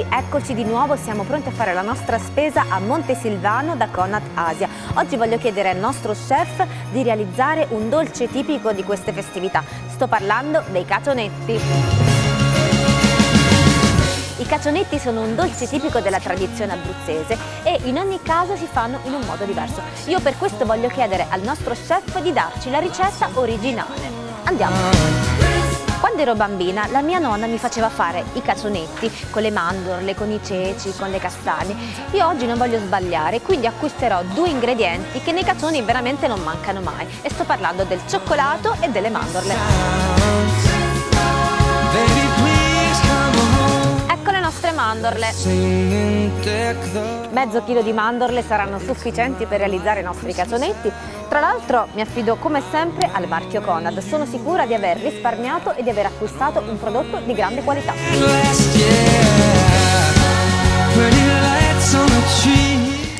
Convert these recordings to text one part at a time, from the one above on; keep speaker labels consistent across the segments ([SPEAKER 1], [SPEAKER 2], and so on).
[SPEAKER 1] eccoci di nuovo, siamo pronti a fare la nostra spesa a Montesilvano da Conad Asia. Oggi voglio chiedere al nostro chef di realizzare un dolce tipico di queste festività. Sto parlando dei cacionetti. I cacionetti sono un dolce tipico della tradizione abruzzese e in ogni caso si fanno in un modo diverso. Io per questo voglio chiedere al nostro chef di darci la ricetta originale. Andiamo! Quando ero bambina la mia nonna mi faceva fare i cacionetti con le mandorle, con i ceci, con le castagne. Io oggi non voglio sbagliare, quindi acquisterò due ingredienti che nei cacioni veramente non mancano mai. E sto parlando del cioccolato e delle mandorle. Ecco nostre mandorle. Mezzo chilo di mandorle saranno sufficienti per realizzare i nostri cacionetti tra l'altro mi affido come sempre al marchio Conad, sono sicura di aver risparmiato e di aver acquistato un prodotto di grande qualità.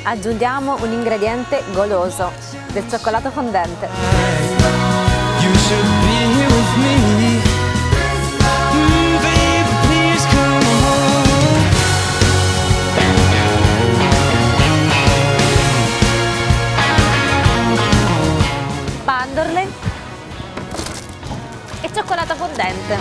[SPEAKER 1] Aggiungiamo un ingrediente goloso, del cioccolato fondente. Cioccolata fondente.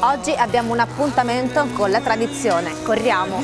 [SPEAKER 1] Oggi abbiamo un appuntamento con la tradizione, corriamo!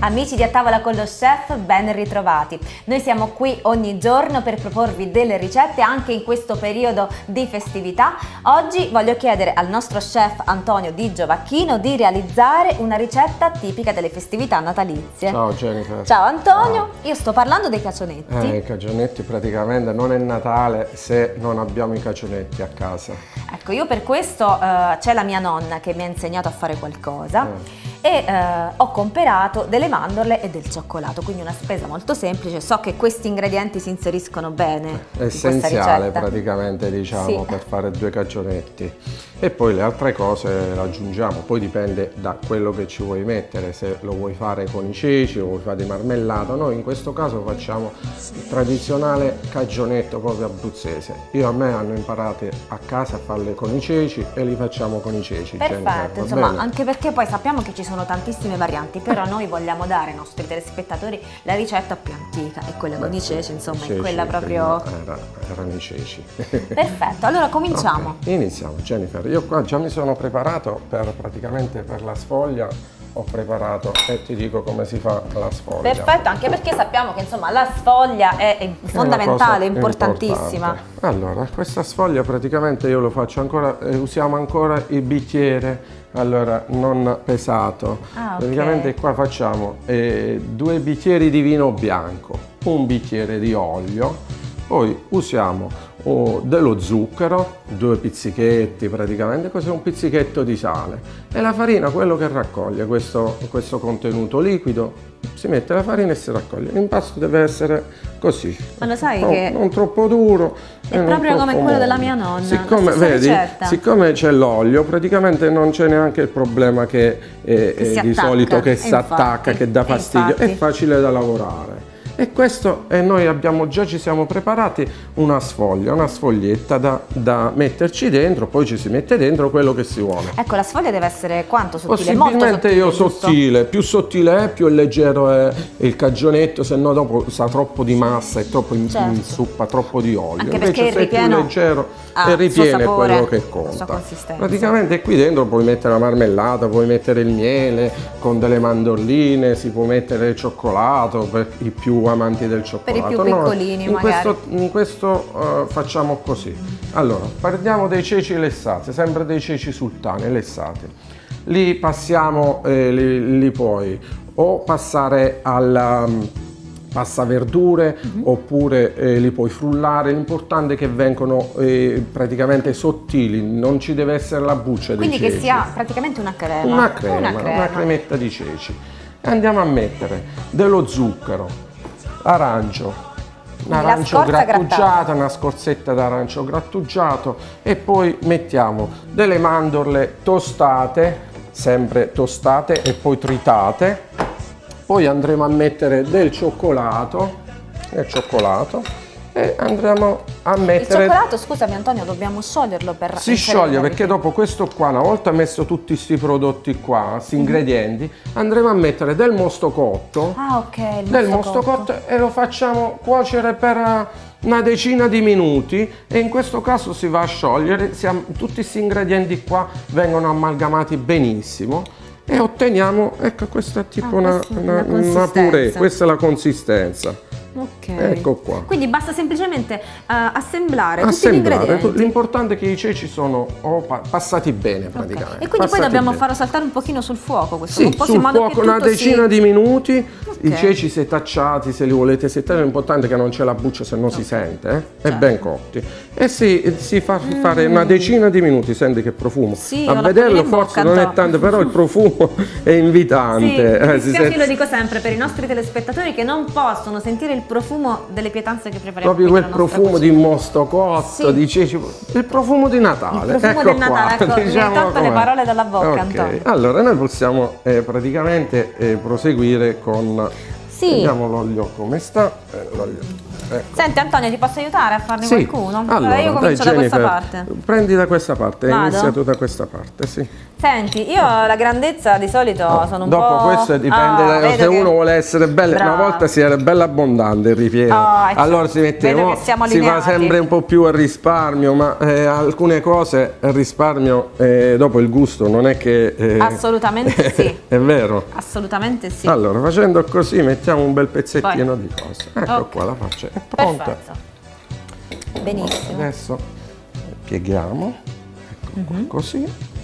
[SPEAKER 1] Amici di A Tavola con lo Chef, ben ritrovati. Noi siamo qui ogni giorno per proporvi delle ricette anche in questo periodo di festività. Oggi voglio chiedere al nostro chef Antonio Di Giovacchino di realizzare una ricetta tipica delle festività natalizie.
[SPEAKER 2] Ciao Jennifer.
[SPEAKER 1] Ciao Antonio, Ciao. io sto parlando dei cacionetti.
[SPEAKER 2] Eh, i cacionetti praticamente non è Natale se non abbiamo i cacionetti a casa.
[SPEAKER 1] Ecco, io per questo uh, c'è la mia nonna che mi ha insegnato a fare qualcosa. Eh e eh, ho comperato delle mandorle e del cioccolato, quindi una spesa molto semplice. So che questi ingredienti si inseriscono bene.
[SPEAKER 2] Essenziale praticamente diciamo sì. per fare due cagionetti e poi le altre cose le aggiungiamo, poi dipende da quello che ci vuoi mettere, se lo vuoi fare con i ceci o vuoi fare di marmellata, noi in questo caso facciamo il tradizionale cagionetto proprio abruzzese. Io a me hanno imparato a casa a farle con i ceci e li facciamo con i ceci.
[SPEAKER 1] Perfetto, insomma, bene? anche perché poi sappiamo che ci sono tantissime varianti, però noi vogliamo dare ai nostri telespettatori la ricetta più antica e quella con i ceci, insomma, ceci, è quella proprio...
[SPEAKER 2] Era, erano i ceci.
[SPEAKER 1] Perfetto, allora cominciamo.
[SPEAKER 2] Okay. Iniziamo, Jennifer. Io qua già mi sono preparato per praticamente per la sfoglia ho preparato e ti dico come si fa la sfoglia.
[SPEAKER 1] Perfetto, anche perché sappiamo che insomma la sfoglia è fondamentale, è importantissima.
[SPEAKER 2] Importante. Allora, questa sfoglia praticamente io lo faccio ancora, eh, usiamo ancora il bicchiere, allora non pesato. Ah, okay. Praticamente qua facciamo eh, due bicchieri di vino bianco, un bicchiere di olio, poi usiamo oh, dello zucchero, due pizzichetti praticamente, così un pizzichetto di sale e la farina, quello che raccoglie questo, questo contenuto liquido, si mette la farina e si raccoglie. L'impasto deve essere così.
[SPEAKER 1] Ma lo sai no, che...
[SPEAKER 2] Non troppo duro.
[SPEAKER 1] È proprio come quello molle. della mia nonna.
[SPEAKER 2] Siccome, vedi, siccome c'è l'olio, praticamente non c'è neanche il problema che, è, che di solito che si attacca, che dà fastidio. È facile da lavorare e questo e noi abbiamo già ci siamo preparati una sfoglia, una sfoglietta da, da, metterci dentro, poi ci si mette dentro quello che si vuole.
[SPEAKER 1] Ecco, la sfoglia deve essere quanto
[SPEAKER 2] sottile? Possibilmente io sottile, più sottile è, più leggero è il cagionetto, se no dopo sa troppo di massa, è troppo in, certo. in zuppa, troppo di olio.
[SPEAKER 1] Anche Invece se è più
[SPEAKER 2] leggero e ripiene sapore, quello che conta. Praticamente qui dentro puoi mettere la marmellata, puoi mettere il miele con delle mandorline, si può mettere il cioccolato per i più amanti del cioccolato.
[SPEAKER 1] Per i più piccolini
[SPEAKER 2] no, in questo, in questo uh, facciamo così. Allora, parliamo dei ceci lessati, sempre dei ceci sultani lessati. Li passiamo, eh, li, li, puoi o passare al um, passaverdure mm -hmm. oppure eh, li puoi frullare, l'importante è che vengano eh, praticamente sottili, non ci deve essere la buccia
[SPEAKER 1] Quindi
[SPEAKER 2] che
[SPEAKER 1] sia praticamente una crema.
[SPEAKER 2] Una crema, una, crema. una cremetta di ceci. Andiamo a mettere dello zucchero, arancio, un arancio grattugiato, una scorzetta d'arancio grattugiato. E poi mettiamo delle mandorle tostate, sempre tostate e poi tritate. Poi andremo a mettere del cioccolato, del cioccolato e andremo a mettere...
[SPEAKER 1] Il cioccolato, scusami Antonio, dobbiamo scioglierlo per...
[SPEAKER 2] Si scioglie perché dopo questo qua, una volta messo tutti questi prodotti qua, questi mm -hmm. ingredienti, andremo a mettere del mosto cotto.
[SPEAKER 1] Ah ok,
[SPEAKER 2] Del mosto cotto. cotto e lo facciamo cuocere per una decina di minuti e in questo caso si va a sciogliere, siamo, tutti questi ingredienti qua vengono amalgamati benissimo e otteniamo, ecco questa è tipo ah, una, una, una purè, questa è la consistenza.
[SPEAKER 1] Ok.
[SPEAKER 2] Ecco qua.
[SPEAKER 1] Quindi basta semplicemente uh, assemblare, assemblare, tutti gli ingredienti.
[SPEAKER 2] L'importante è che i ceci sono oh, pa passati bene praticamente. Okay.
[SPEAKER 1] E quindi
[SPEAKER 2] passati
[SPEAKER 1] poi dobbiamo
[SPEAKER 2] bene.
[SPEAKER 1] farlo saltare un pochino sul fuoco questo,
[SPEAKER 2] sì,
[SPEAKER 1] un po'
[SPEAKER 2] sul fuoco una decina
[SPEAKER 1] si...
[SPEAKER 2] di minuti. Okay. I ceci setacciati, se li volete settare, l'importante è che non c'è la buccia se non okay. si sente, eh? certo. e ben cotti. E si, si fa mm. fare una decina di minuti, senti che profumo.
[SPEAKER 1] Sì,
[SPEAKER 2] A vederlo forse non è tanto, però il profumo è invitante.
[SPEAKER 1] Sì, eh, io lo dico sempre per i nostri telespettatori che non possono sentire il profumo delle pietanze che prepariamo.
[SPEAKER 2] Proprio quel profumo cucina. di mosto cotto, sì. di ceci, il profumo di Natale.
[SPEAKER 1] Il profumo
[SPEAKER 2] ecco
[SPEAKER 1] del Natale,
[SPEAKER 2] qua,
[SPEAKER 1] ecco, diciamo hai le parole dalla bocca okay. Antonio.
[SPEAKER 2] Allora noi possiamo eh, praticamente eh, proseguire con...
[SPEAKER 1] Sì.
[SPEAKER 2] Vediamo l'olio come sta. Eh,
[SPEAKER 1] ecco. Senti Antonio, ti posso aiutare a farne
[SPEAKER 2] sì.
[SPEAKER 1] qualcuno?
[SPEAKER 2] Allora,
[SPEAKER 1] io comincio
[SPEAKER 2] dai,
[SPEAKER 1] da questa parte.
[SPEAKER 2] Prendi da questa parte, hai iniziato da questa parte, sì.
[SPEAKER 1] Senti, io la grandezza di solito no, sono un
[SPEAKER 2] dopo
[SPEAKER 1] po'...
[SPEAKER 2] Dopo questo dipende, oh, da, se uno vuole essere bello, una volta si era bella abbondante il ripieno, oh, allora si metteva, si va sempre un po' più a risparmio, ma eh, alcune cose a risparmio, eh, dopo il gusto non è che...
[SPEAKER 1] Eh, Assolutamente sì.
[SPEAKER 2] è vero?
[SPEAKER 1] Assolutamente sì.
[SPEAKER 2] Allora, facendo così mettiamo un bel pezzettino Poi. di cose. Ecco okay. qua, la faccia è pronta.
[SPEAKER 1] Perfetto. Benissimo.
[SPEAKER 2] Adesso pieghiamo, ecco mm -hmm. così.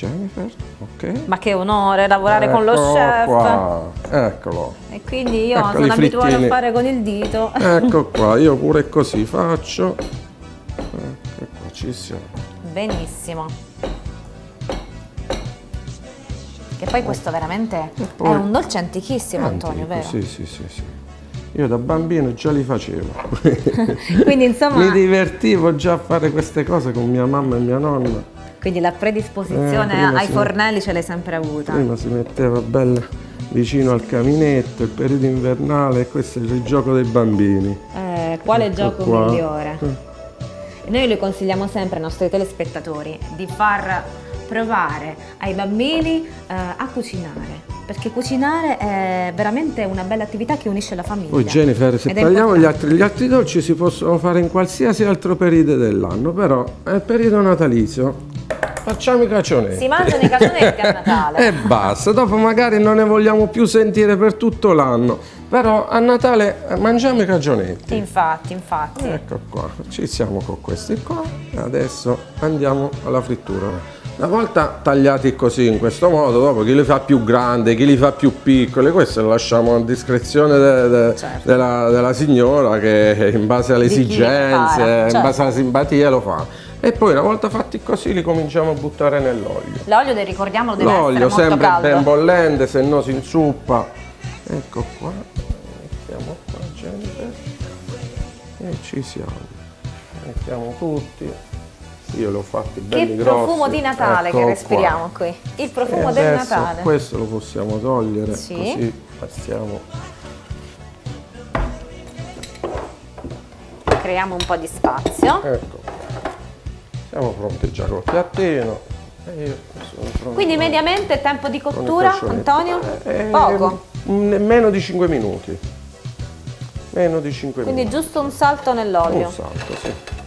[SPEAKER 2] Jennifer, ok.
[SPEAKER 1] Ma che onore lavorare Eccolo con lo chef.
[SPEAKER 2] Qua. Eccolo.
[SPEAKER 1] E quindi io ecco sono abituata a fare con il dito.
[SPEAKER 2] Ecco qua, io pure così faccio. Ecco qua, ci siamo.
[SPEAKER 1] Benissimo. Che poi questo veramente poi, è un dolce antichissimo, antico, Antonio, vero?
[SPEAKER 2] Sì, sì, sì, sì. Io da bambino già li facevo.
[SPEAKER 1] Quindi insomma...
[SPEAKER 2] Mi divertivo già a fare queste cose con mia mamma e mia nonna.
[SPEAKER 1] Quindi la predisposizione eh, ai fornelli ce l'hai sempre avuta.
[SPEAKER 2] Prima si metteva bella vicino al caminetto, il periodo invernale, questo è il gioco dei bambini.
[SPEAKER 1] Eh, quale ecco gioco qua. migliore? Eh. Noi le consigliamo sempre ai nostri telespettatori di far provare ai bambini eh, a cucinare perché cucinare è veramente una bella attività che unisce la famiglia.
[SPEAKER 2] Poi Jennifer, se parliamo gli altri, gli altri dolci si possono fare in qualsiasi altro periodo dell'anno, però è il periodo natalizio. Facciamo i cacionetti.
[SPEAKER 1] Si mangiano i cacionetti a Natale.
[SPEAKER 2] e basta, dopo magari non ne vogliamo più sentire per tutto l'anno. Però a Natale mangiamo i cacionetti.
[SPEAKER 1] Infatti, infatti.
[SPEAKER 2] Ecco qua, ci siamo con questi qua. Adesso andiamo alla frittura. Una volta tagliati così in questo modo, dopo chi li fa più grandi, chi li fa più piccoli, questo lo lasciamo a discrezione de, de, certo. della, della, signora che in base alle esigenze, certo. in base alla simpatia lo fa. E poi una volta fatti così li cominciamo a buttare nell'olio.
[SPEAKER 1] L'olio, ricordiamolo, deve
[SPEAKER 2] L'olio
[SPEAKER 1] essere
[SPEAKER 2] sempre
[SPEAKER 1] caldo.
[SPEAKER 2] ben bollente, se no si insuppa. Ecco qua, mettiamo qua gente e ci siamo. Mettiamo tutti. Io l'ho fatti belli
[SPEAKER 1] che
[SPEAKER 2] grossi.
[SPEAKER 1] Che profumo di Natale ecco che respiriamo qua. qui. Il profumo del Natale.
[SPEAKER 2] Questo lo possiamo togliere, sì. così passiamo.
[SPEAKER 1] Creiamo un po' di spazio.
[SPEAKER 2] Ecco. Siamo pronti già col piattino.
[SPEAKER 1] Quindi mediamente tempo di cottura, Antonio? Eh, Poco?
[SPEAKER 2] Meno di 5 minuti. Meno di 5
[SPEAKER 1] Quindi
[SPEAKER 2] minuti.
[SPEAKER 1] Quindi giusto un salto nell'olio?
[SPEAKER 2] Un salto, sì.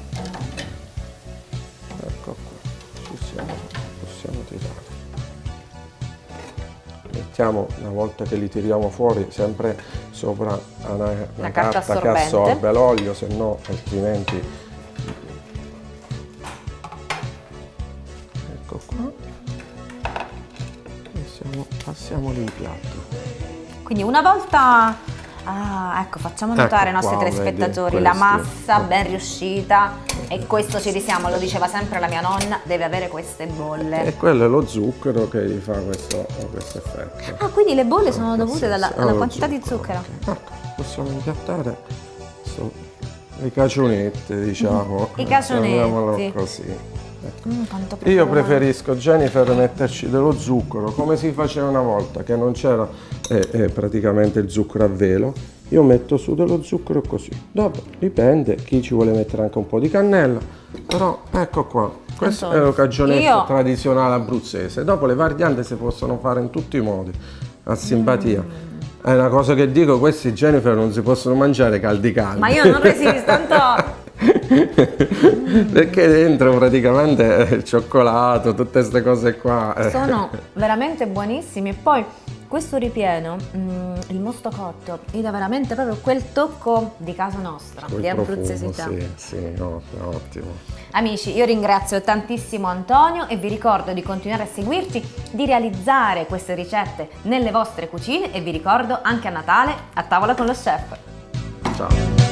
[SPEAKER 2] Mettiamo una volta che li tiriamo fuori sempre sopra una, una, una carta, carta che assorbe l'olio se no altrimenti ecco qua. E passiamoli in piatto.
[SPEAKER 1] Quindi una volta Ah, ecco, facciamo notare ecco ai nostri telespettatori la massa ben riuscita e questo ci risiamo, lo diceva sempre la mia nonna, deve avere queste bolle.
[SPEAKER 2] E quello è lo zucchero che gli fa questo, questo effetto.
[SPEAKER 1] Ah, quindi le bolle sono dovute dalla, alla quantità zucchero, di zucchero.
[SPEAKER 2] Ecco, possiamo impiattare questo I cacionetti, diciamo.
[SPEAKER 1] I cacionetti.
[SPEAKER 2] così. Mm, Io preferisco Jennifer metterci dello zucchero come si faceva una volta che non c'era eh, eh, praticamente il zucchero a velo io metto su dello zucchero così. Dopo dipende chi ci vuole mettere anche un po' di cannella. Però ecco qua. Questo Antonio, è lo cagionetto io... tradizionale abruzzese. Dopo le varianti si possono fare in tutti i modi. A simpatia. Mm. È una cosa che dico, questi Jennifer non si possono mangiare caldi caldi.
[SPEAKER 1] Ma io non resisto, tanto
[SPEAKER 2] perché dentro praticamente il cioccolato, tutte queste cose qua.
[SPEAKER 1] Sono veramente buonissimi. E poi questo ripieno, mm, il mosto cotto, gli dà veramente proprio quel tocco di casa nostra, quel di abruzzesità.
[SPEAKER 2] Sì, sì, no, ottimo.
[SPEAKER 1] Amici, io ringrazio tantissimo Antonio e vi ricordo di continuare a seguirci, di realizzare queste ricette nelle vostre cucine e vi ricordo anche a Natale a tavola con lo chef.
[SPEAKER 2] Ciao.